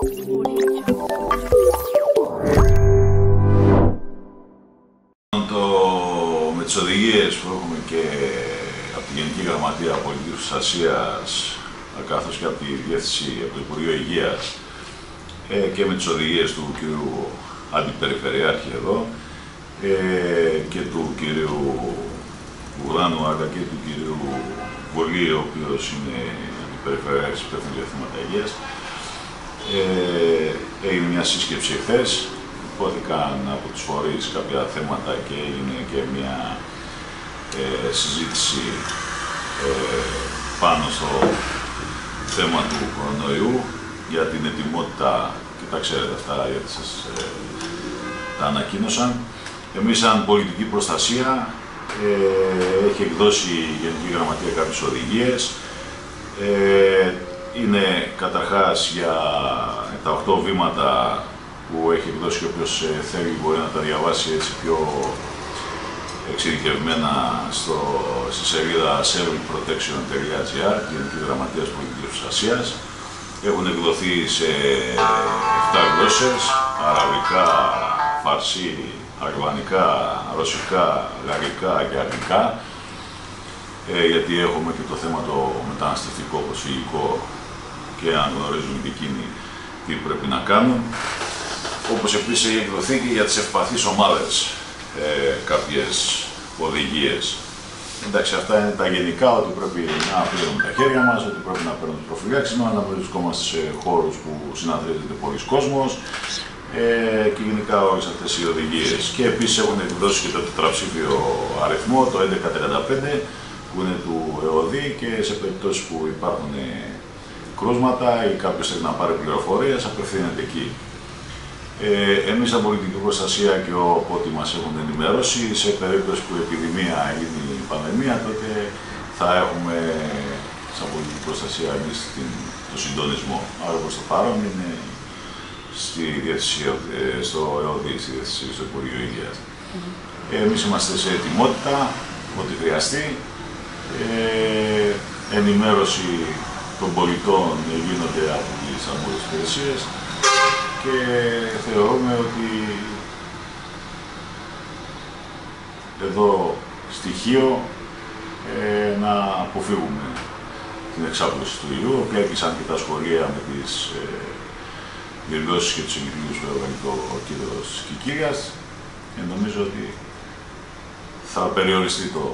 Το, με τις οδηγίες που έχουμε και από τη Γενική Γραμματεία Πολιτικής Προστασίας καθώς και από τη Διεύθυνση, από το Υπουργείο Υγείας ε, και με τις οδηγίες του κ. Αντιπεριφερειάρχη εδώ ε, και του κ. Γουράνου αλλά και του κ. Βολή, ο οποίος είναι αντιπεριφερειάρχης υπεύθυνος για θέματα υγείας. Ε, έγινε μια σύσκεψη εχθές, υπόθηκαν από τους φορείς κάποια θέματα και έγινε και μια ε, συζήτηση ε, πάνω στο θέμα του κορονοϊού για την ετοιμότητα και τα ξέρετε αυτά γιατί σας ε, τα ανακοίνωσαν. Εμείς σαν πολιτική προστασία ε, έχει εκδώσει η Γενική Γραμματεία κάποιες οδηγίες. Ε, είναι καταρχάς για τα 8 βήματα που έχει εκδώσει και όποιος ε, θέλει μπορεί να τα διαβάσει έτσι πιο εξειδικευμένα στο, στη σελίδα servilprotection.gr, Γενική Γραμματεία Πολιτικής Προστασίας. Έχουν εκδοθεί σε 7 γλώσσες, αραβικά, φαρσί, αλβανικά, ρωσικά, γαλλικά και αγγλικά, ε, γιατί έχουμε και το θέμα το μεταναστευτικό, προσφυγικό και αν γνωρίζουν και εκείνοι τι πρέπει να κάνουν. Όπως επίσης έχει εκδοθεί και για τις ευπαθείς ομάδες ε, κάποιες οδηγίες. Εντάξει, αυτά είναι τα γενικά, ότι πρέπει να πληρώνουμε τα χέρια μας, ότι πρέπει να παίρνουμε προφυλάξεις μας, να βρισκόμαστε σε χώρους που συναντρίζεται πολλοί κόσμος ε, και γενικά όλες αυτές οι οδηγίες. Και επίσης έχουν εκδώσει και το τετραψήφιο αριθμό, το 1135, που είναι του ΕΟΔΗ και σε περιπτώσεις που υπάρχουν κρούσματα ή κάποιος θέλει να πάρει πληροφορίες, απευθύνεται εκεί. Ε, εμείς σαν πολιτική προστασία και ό,τι μας έχουν ενημερώσει, σε περίπτωση που η επιδημία είναι η πανδημία, τότε θα έχουμε σαν πολιτική προστασία εμείς το συντονισμό. Άρα προς το παρόν είναι στη ε, στο ΕΟΔΗ, στη διεύθυνση, στο Υπουργείο Υγείας. Mm εμείς είμαστε σε ετοιμότητα, ό,τι χρειαστεί. Ε, ενημέρωση των πολιτών γίνονται από τις αρμόδιες υπηρεσίες και θεωρούμε ότι εδώ στοιχείο ε, να αποφύγουμε την εξάπλωση του ιού. Κλέκησαν και τα σχολεία με τις ε, δηλώσεις και τους εγκυκλίους που έβγαλε ο κύριος Κικίλιας και νομίζω ότι θα περιοριστεί το